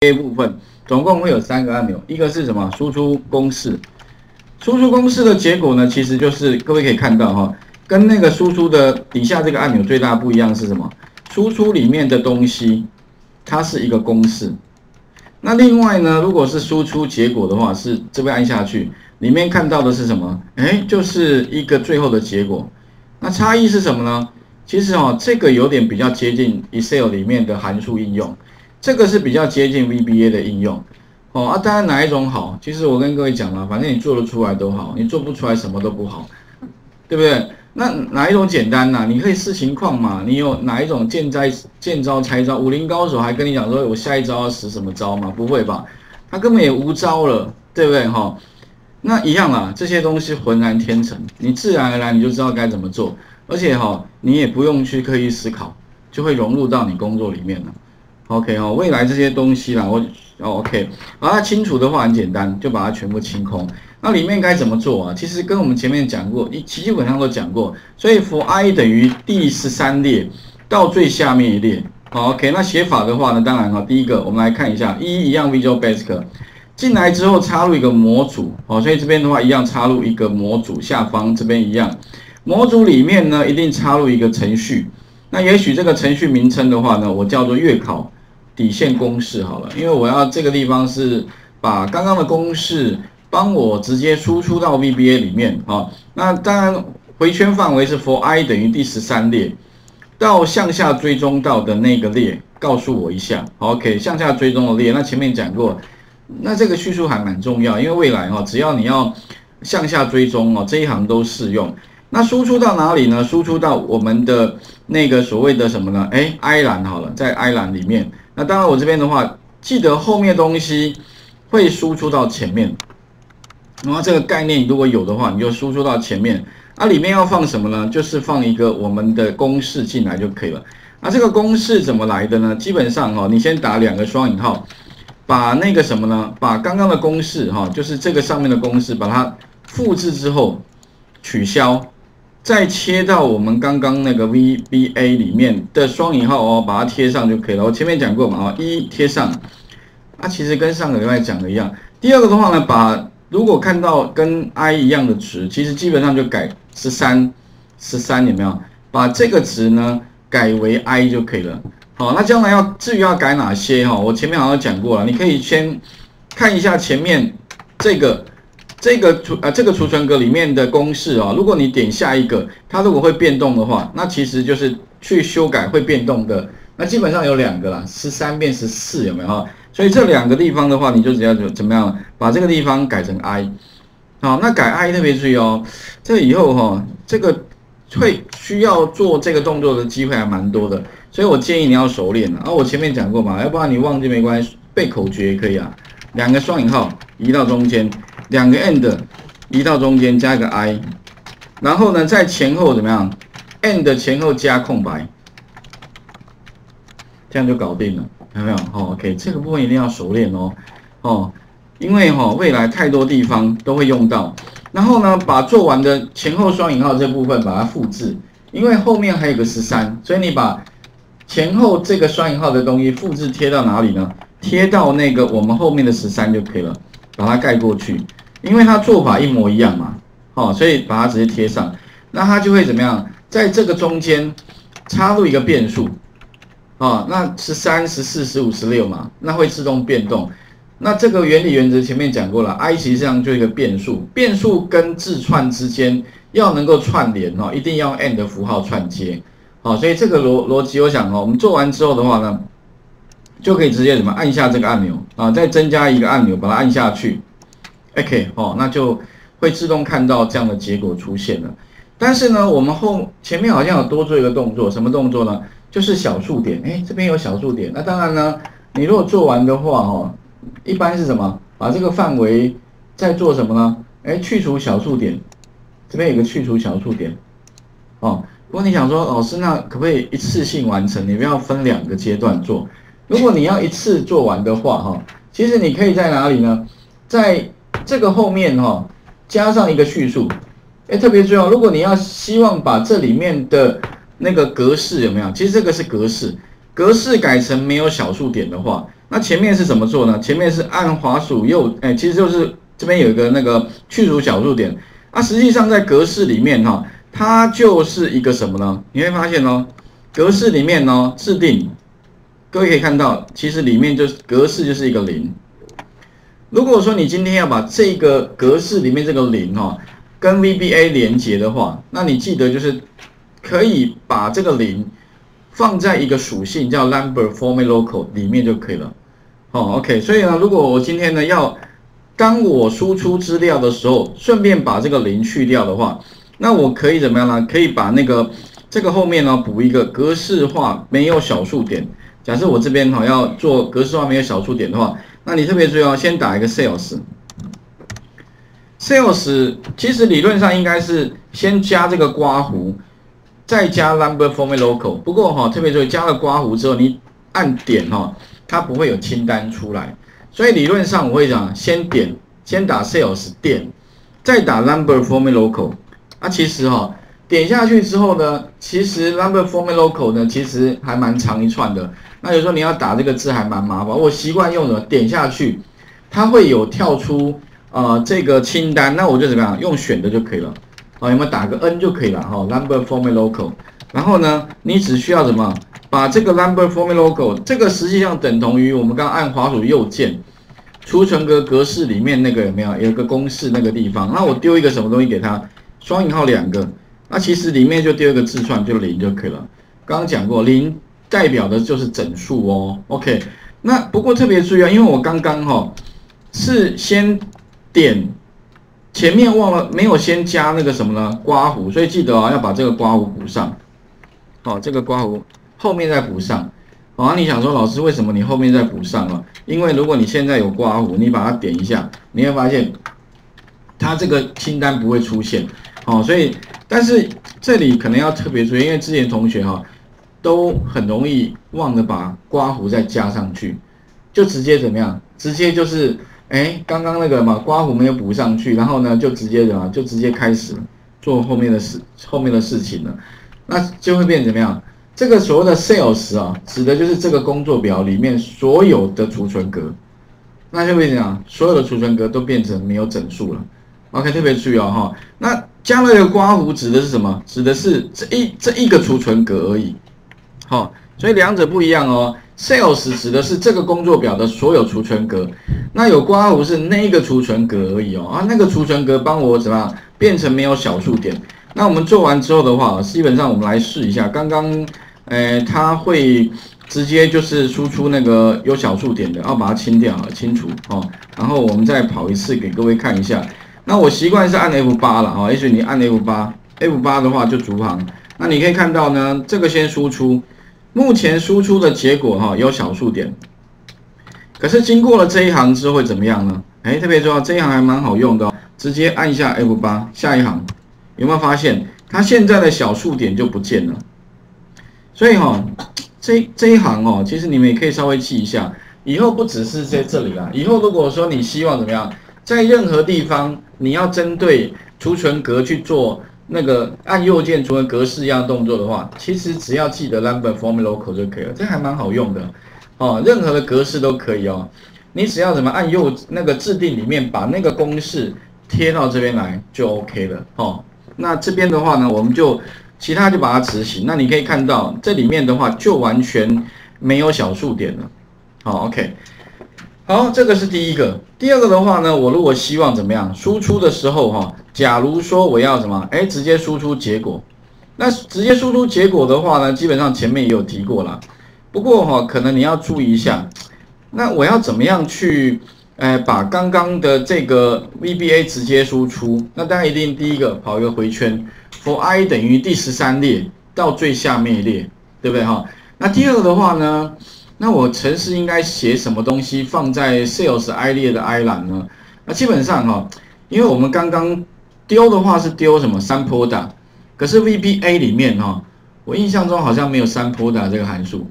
A 部分总共会有三个按钮，一个是什么？输出公式。输出公式的结果呢，其实就是各位可以看到哈，跟那个输出的底下这个按钮最大不一样是什么？输出里面的东西，它是一个公式。那另外呢，如果是输出结果的话，是这边按下去，里面看到的是什么？哎，就是一个最后的结果。那差异是什么呢？其实哦，这个有点比较接近 Excel 里面的函数应用，这个是比较接近 VBA 的应用。哦啊，当然哪一种好？其实我跟各位讲了，反正你做得出来都好，你做不出来什么都不好，对不对？那哪一种简单呢？你可以视情况嘛。你有哪一种见招见招拆招？武林高手还跟你讲说，我下一招要使什么招吗？不会吧？他根本也无招了，对不对？哈，那一样啊，这些东西浑然天成，你自然而然你就知道该怎么做，而且哈，你也不用去刻意思考，就会融入到你工作里面了。OK 哦，未来这些东西啦，我。哦，OK，把它清除的话很简单，就把它全部清空。那里面该怎么做啊？其实跟我们前面讲过，一基本上都讲过。所以 for i 等于第十三列到最下面一列。好，OK，那写法的话呢，当然哈，第一个我们来看一下，一一样 Visual Basic 进来之后插入一个模组，哦，所以这边的话一样插入一个模组，下方这边一样，模组里面呢一定插入一个程序。那也许这个程序名称的话呢，我叫做月考。底线公式好了，因为我要这个地方是把刚刚的公式帮我直接输出到 VBA 里面啊。那当然回圈范围是 for i 等于第十三列到向下追踪到的那个列，告诉我一下。OK，向下追踪的列，那前面讲过，那这个叙述还蛮重要，因为未来哈，只要你要向下追踪哦，这一行都适用。那输出到哪里呢？输出到我们的那个所谓的什么呢？哎，I 栏好了，在 I 栏里面。那当然，我这边的话，记得后面东西会输出到前面。然后这个概念如果有的话，你就输出到前面。啊，里面要放什么呢？就是放一个我们的公式进来就可以了。那这个公式怎么来的呢？基本上哈，你先打两个双引号，把那个什么呢？把刚刚的公式哈，就是这个上面的公式，把它复制之后取消。再切到我们刚刚那个 VBA 里面的双引号哦，把它贴上就可以了。我前面讲过嘛，啊，一贴上，啊，其实跟上个礼拜讲的一样。第二个的话呢，把如果看到跟 i 一样的值，其实基本上就改十三，十三有没有？把这个值呢改为 i 就可以了。好，那将来要至于要改哪些哈，我前面好像讲过了，你可以先看一下前面这个。这个储呃这个储存格里面的公式啊，如果你点下一个，它如果会变动的话，那其实就是去修改会变动的。那基本上有两个啦，十三变十四有没有？所以这两个地方的话，你就只要怎么样，把这个地方改成 i。好，那改 i 特别注意哦，这以后哈，这个会需要做这个动作的机会还蛮多的，所以我建议你要熟练啊。我前面讲过嘛，要不然你忘记没关系，背口诀也可以啊。两个双引号移到中间。两个 end 移到中间加一个 i，然后呢，在前后怎么样？end 前后加空白，这样就搞定了，有没有？哦，OK，这个部分一定要熟练哦，哦，因为哈未来太多地方都会用到。然后呢，把做完的前后双引号这部分把它复制，因为后面还有个十三，所以你把前后这个双引号的东西复制贴到哪里呢？贴到那个我们后面的十三就可以了，把它盖过去。因为它做法一模一样嘛，哦，所以把它直接贴上，那它就会怎么样？在这个中间插入一个变数，啊，那十三、十四、十五、十六嘛，那会自动变动。那这个原理原则前面讲过了，i 其实上就一个变数，变数跟字串之间要能够串联哦，一定要 and 符号串接，好，所以这个逻逻辑我想哦，我们做完之后的话呢，就可以直接怎么按下这个按钮啊，再增加一个按钮，把它按下去。OK，哦，那就会自动看到这样的结果出现了。但是呢，我们后前面好像有多做一个动作，什么动作呢？就是小数点。哎，这边有小数点。那当然呢，你如果做完的话，哦，一般是什么？把这个范围再做什么呢？哎，去除小数点。这边有个去除小数点。哦，如果你想说，老师，那可不可以一次性完成？你不要分两个阶段做。如果你要一次做完的话，哈，其实你可以在哪里呢？在这个后面哈加上一个叙述，哎，特别重要。如果你要希望把这里面的那个格式有没有？其实这个是格式，格式改成没有小数点的话，那前面是怎么做呢？前面是按滑鼠右，哎，其实就是这边有一个那个去除小数点。那实际上在格式里面哈，它就是一个什么呢？你会发现哦，格式里面呢制定，各位可以看到，其实里面就是格式就是一个零。如果说你今天要把这个格式里面这个零哈跟 VBA 连接的话，那你记得就是可以把这个零。放在一个属性叫 number format local 里面就可以了。好，OK。所以呢，如果我今天呢要当我输出资料的时候，顺便把这个零去掉的话，那我可以怎么样呢？可以把那个这个后面呢补一个格式化没有小数点。假设我这边哈要做格式化没有小数点的话，那你特别注意哦，先打一个 sales。sales 其实理论上应该是先加这个刮胡。再加 number form local，不过哈，特别注意加了刮胡之后，你按点哈，它不会有清单出来。所以理论上我会讲，先点，先打 sales 点，再打 number form local。啊，其实哈，点下去之后呢，其实 number format local 呢，其实还蛮长一串的。那有时候你要打这个字还蛮麻烦，我习惯用的点下去，它会有跳出呃这个清单，那我就怎么样，用选的就可以了。好，有没有打个 N 就可以了哈？Number format local，然后呢，你只需要什么？把这个 number format local，这个实际上等同于我们刚按滑鼠右键，储存格格式里面那个有没有？有个公式那个地方，那我丢一个什么东西给他？双引号两个，那其实里面就第二个字串，就零就可以了。刚刚讲过，零代表的就是整数哦。OK，那不过特别注意啊，因为我刚刚哈是先点。前面忘了没有先加那个什么呢？刮胡，所以记得啊，要把这个刮胡补上。好，这个刮胡后面再补上。好，你想说老师为什么你后面再补上了？因为如果你现在有刮胡，你把它点一下，你会发现它这个清单不会出现。好，所以但是这里可能要特别注意，因为之前同学哈都很容易忘了把刮胡再加上去，就直接怎么样？直接就是。哎，刚刚那个嘛，刮胡没有补上去，然后呢，就直接什么，就直接开始做后面的事，后面的事情了，那就会变怎么样？这个所谓的 sales 啊，指的就是这个工作表里面所有的储存格，那就会怎样？所有的储存格都变成没有整数了。OK，特别注意哦，哈，那加了一个刮胡指的是什么？指的是这一这一个储存格而已。好，所以两者不一样哦。Sales 指的是这个工作表的所有储存格，那有刮胡是那个储存格而已哦啊，那个储存格帮我怎么样变成没有小数点？那我们做完之后的话，基本上我们来试一下，刚刚，呃，它会直接就是输出那个有小数点的，要把它清掉清除哦，然后我们再跑一次给各位看一下。那我习惯是按 F 八了啊，也许你按 F 八，F 八的话就逐行。那你可以看到呢，这个先输出。目前输出的结果哈有小数点，可是经过了这一行之后会怎么样呢？哎，特别重要，这一行还蛮好用的，直接按一下 F 八，下一行有没有发现它现在的小数点就不见了？所以哈，这这一行哦，其实你们也可以稍微记一下，以后不只是在这里啦，以后如果说你希望怎么样，在任何地方你要针对储存格去做。那个按右键除了格式一样动作的话，其实只要记得 number format local 就可以了，这还蛮好用的哦。任何的格式都可以哦，你只要怎么按右那个制定里面把那个公式贴到这边来就 OK 了哦。那这边的话呢，我们就其他就把它执行。那你可以看到这里面的话就完全没有小数点了。好，OK。好，这个是第一个。第二个的话呢，我如果希望怎么样输出的时候哈，假如说我要什么，哎，直接输出结果。那直接输出结果的话呢，基本上前面也有提过了。不过哈，可能你要注意一下。那我要怎么样去，哎，把刚刚的这个 VBA 直接输出？那大家一定第一个跑一个回圈，for i 等于第十三列到最下面一列，对不对哈？那第二个的话呢？那我程式应该写什么东西放在 sales i 列的 i 栏呢？那基本上哈，因为我们刚刚丢的话是丢什么 sample da，可是 VBA 里面哈，我印象中好像没有 sample da 这个函数，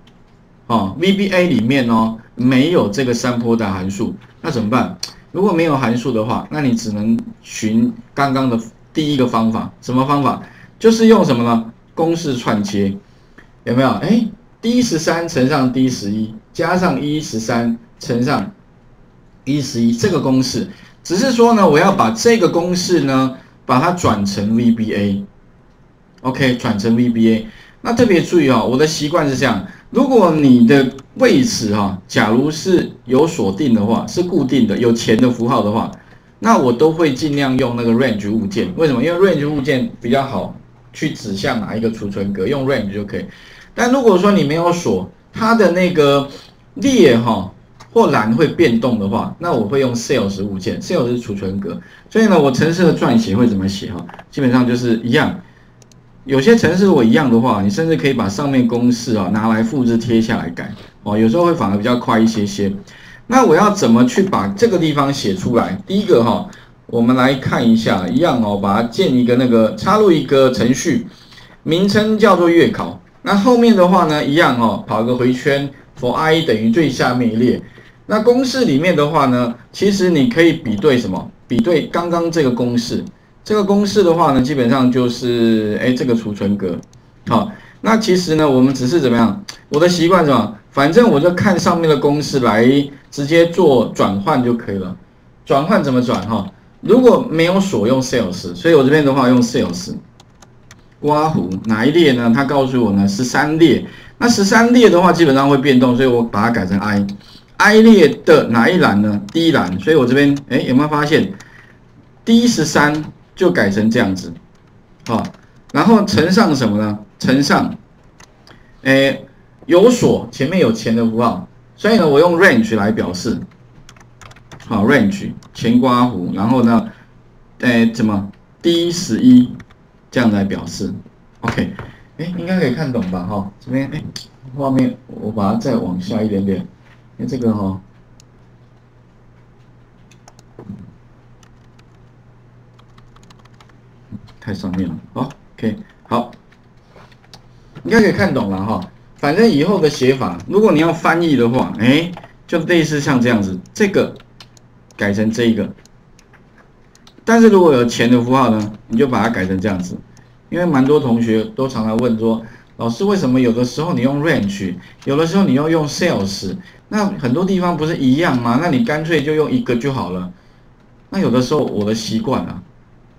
哦，VBA 里面哦没有这个 sample da 函数，那怎么办？如果没有函数的话，那你只能寻刚刚的第一个方法，什么方法？就是用什么呢？公式串接，有没有？哎。D 十三乘上 d 十一加上一十三乘上一十一这个公式，只是说呢，我要把这个公式呢，把它转成 VBA，OK，转成 VBA。那特别注意哦，我的习惯是这样：如果你的位置哈，假如是有锁定的话，是固定的，有钱的符号的话，那我都会尽量用那个 range 物件。为什么？因为 range 物件比较好去指向哪一个储存格，用 range 就可以。但如果说你没有锁，它的那个列哈或栏会变动的话，那我会用 sales 物件，sales 是储存格。所以呢，我程式的撰写会怎么写哈？基本上就是一样。有些程式我一样的话，你甚至可以把上面公式啊拿来复制贴下来改哦，有时候会反而比较快一些些。那我要怎么去把这个地方写出来？第一个哈，我们来看一下，一样哦，把它建一个那个插入一个程序，名称叫做月考。那后面的话呢，一样哦，跑个回圈，for i 等于最下面一列。那公式里面的话呢，其实你可以比对什么？比对刚刚这个公式。这个公式的话呢，基本上就是哎，这个储存格，好，那其实呢，我们只是怎么样？我的习惯是么？反正我就看上面的公式来直接做转换就可以了。转换怎么转哈？如果没有锁用 sales，所以我这边的话用 sales，刮胡哪一列呢？它告诉我呢十三列。那十三列的话基本上会变动，所以我把它改成 i，i 列的哪一栏呢？第一栏，所以我这边哎有没有发现第十三？就改成这样子，好，然后乘上什么呢？乘上，哎，有锁前面有钱的符号，所以呢，我用 range 来表示，好，range 前刮胡，然后呢，哎，怎么 D 十一这样来表示？OK，哎，应该可以看懂吧？哈，这边哎，画面我把它再往下一点点，因为这个哈。太上面了，，OK，好，应该可以看懂了哈。反正以后的写法，如果你要翻译的话，哎，就类似像这样子，这个改成这个。但是如果有钱的符号呢，你就把它改成这样子。因为蛮多同学都常常问说，老师为什么有的时候你用 range，有的时候你要用 sales，那很多地方不是一样吗？那你干脆就用一个就好了。那有的时候我的习惯啊。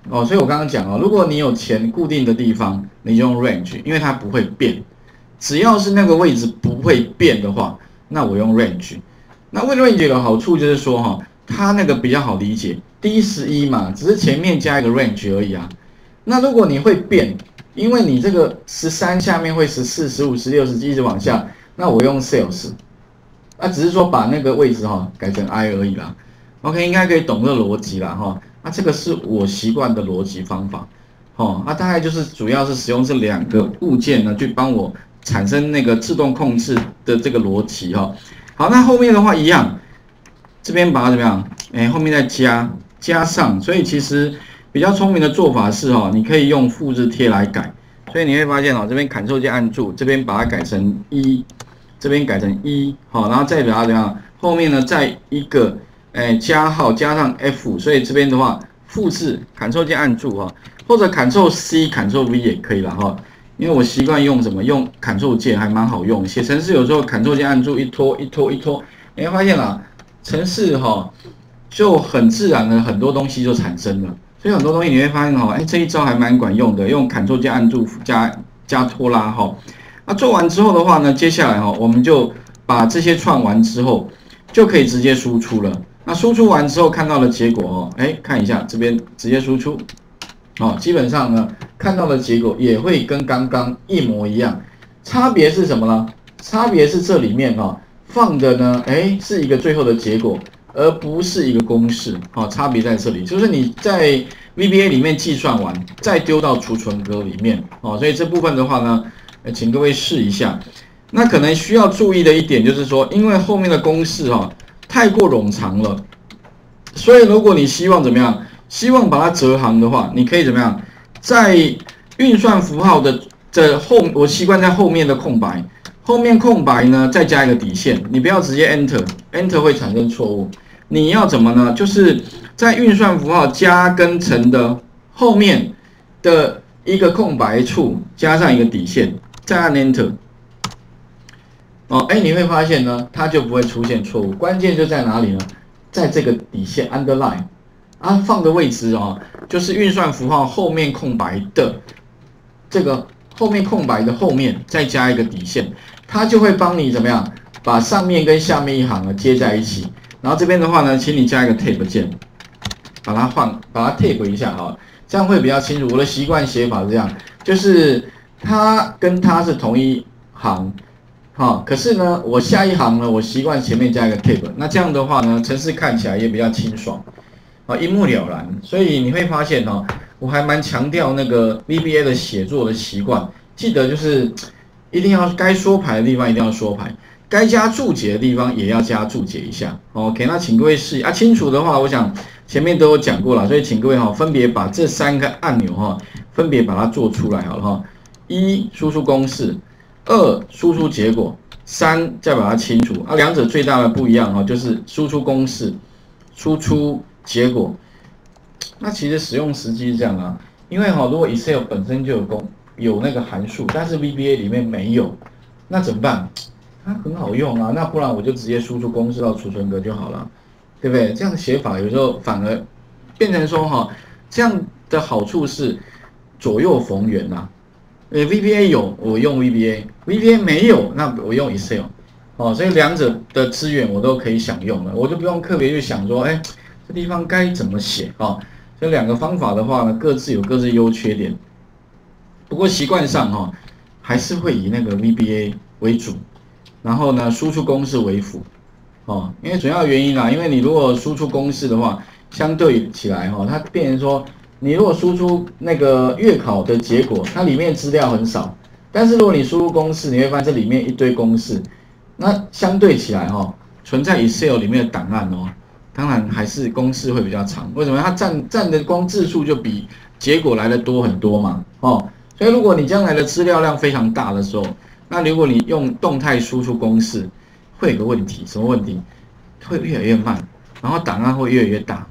哦，所以我刚刚讲哦，如果你有钱固定的地方，你就用 range，因为它不会变。只要是那个位置不会变的话，那我用 range。那为 range 的好处就是说哈，它那个比较好理解，D 十一嘛，只是前面加一个 range 而已啊。那如果你会变，因为你这个十三下面会十四、十五、十六、十七一直往下，那我用 sales，那只是说把那个位置哈改成 i 而已啦。OK，应该可以懂这个逻辑啦哈。那这个是我习惯的逻辑方法，哦，那大概就是主要是使用这两个物件呢，去帮我产生那个自动控制的这个逻辑哈。好，那后面的话一样，这边把它怎么样？哎，后面再加加上，所以其实比较聪明的做法是哈，你可以用复制贴来改，所以你会发现哦，这边 Ctrl 键按住，这边把它改成一，这边改成一，好，然后再把它怎么样？后面呢再一个。哎，加号加上 F，所以这边的话，复制，Ctrl 键按住哈，或者 Ctrl C、Ctrl V 也可以了哈。因为我习惯用什么，用 Ctrl 键还蛮好用。写程式有时候 Ctrl 键按住一拖一拖一拖，你会发现啦，城市哈就很自然的很多东西就产生了。所以很多东西你会发现哈，哎，这一招还蛮管用的，用 Ctrl 键按住加加拖拉哈。那做完之后的话呢，接下来哈，我们就把这些串完之后，就可以直接输出了。那输出完之后看到的结果哦，哎，看一下这边直接输出，哦，基本上呢看到的结果也会跟刚刚一模一样，差别是什么呢？差别是这里面哈放的呢，哎，是一个最后的结果，而不是一个公式，哦，差别在这里，就是你在 VBA 里面计算完再丢到储存格里面，哦，所以这部分的话呢，请各位试一下。那可能需要注意的一点就是说，因为后面的公式哈。太过冗长了，所以如果你希望怎么样，希望把它折行的话，你可以怎么样，在运算符号的这后，我习惯在后面的空白，后面空白呢再加一个底线，你不要直接 enter，enter 会产生错误。你要怎么呢？就是在运算符号加跟乘的后面的一个空白处加上一个底线，再按 enter。哦，哎，你会发现呢，它就不会出现错误。关键就在哪里呢？在这个底线 underline 啊，放的位置哦，就是运算符号后面空白的这个后面空白的后面再加一个底线，它就会帮你怎么样把上面跟下面一行呢接在一起。然后这边的话呢，请你加一个 tab 键，把它换，把它 tab 一下哈，这样会比较清楚。我的习惯写法是这样，就是它跟它是同一行。好，可是呢，我下一行呢，我习惯前面加一个 tab，那这样的话呢，程式看起来也比较清爽，啊，一目了然。所以你会发现哦，我还蛮强调那个 VBA 的写作的习惯，记得就是一定要该说牌的地方一定要说牌，该加注解的地方也要加注解一下。OK，那请各位试啊，清楚的话，我想前面都有讲过了，所以请各位哈，分别把这三个按钮哈，分别把它做出来好了哈。一，输出公式。二输出结果，三再把它清除啊，两者最大的不一样哈，就是输出公式，输出结果。那其实使用时机是这样啊，因为哈，如果 Excel 本身就有公有那个函数，但是 VBA 里面没有，那怎么办？它很好用啊，那不然我就直接输出公式到储存格就好了，对不对？这样写法有时候反而变成说哈，这样的好处是左右逢源呐。呃，VBA 有我用 VBA，VBA 没有那我用 Excel，哦，所以两者的资源我都可以享用了，我就不用特别去想说，哎，这地方该怎么写啊？这两个方法的话呢，各自有各自优缺点，不过习惯上哈，还是会以那个 VBA 为主，然后呢，输出公式为辅，哦，因为主要原因啦，因为你如果输出公式的话，相对起来哈，它变成说。你如果输出那个月考的结果，它里面资料很少，但是如果你输入公式，你会发现这里面一堆公式，那相对起来哈，存在 Excel 里面的档案哦，当然还是公式会比较长。为什么？它占占的光字数就比结果来的多很多嘛，哦，所以如果你将来的资料量非常大的时候，那如果你用动态输出公式，会有个问题，什么问题？会越来越慢，然后档案会越来越大。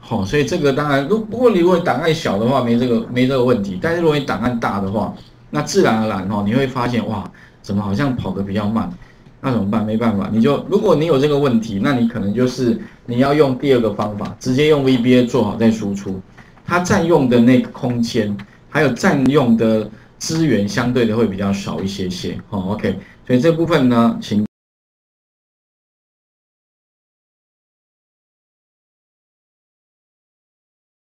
好，所以这个当然，如不过你如果档案小的话，没这个没这个问题。但是如果你档案大的话，那自然而然哈，你会发现哇，怎么好像跑得比较慢？那怎么办？没办法，你就如果你有这个问题，那你可能就是你要用第二个方法，直接用 VBA 做好再输出，它占用的那个空间还有占用的资源相对的会比较少一些些。好，OK，所以这部分呢，请。